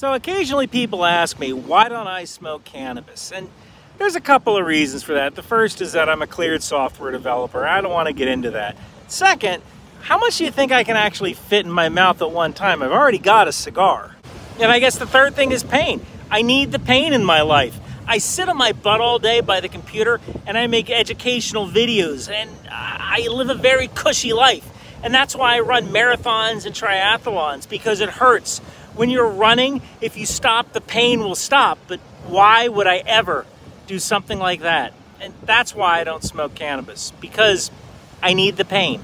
So occasionally people ask me, why don't I smoke cannabis? And there's a couple of reasons for that. The first is that I'm a cleared software developer. I don't want to get into that. Second, how much do you think I can actually fit in my mouth at one time? I've already got a cigar. And I guess the third thing is pain. I need the pain in my life. I sit on my butt all day by the computer and I make educational videos and I live a very cushy life. And that's why I run marathons and triathlons because it hurts. When you're running, if you stop, the pain will stop. But why would I ever do something like that? And that's why I don't smoke cannabis because I need the pain.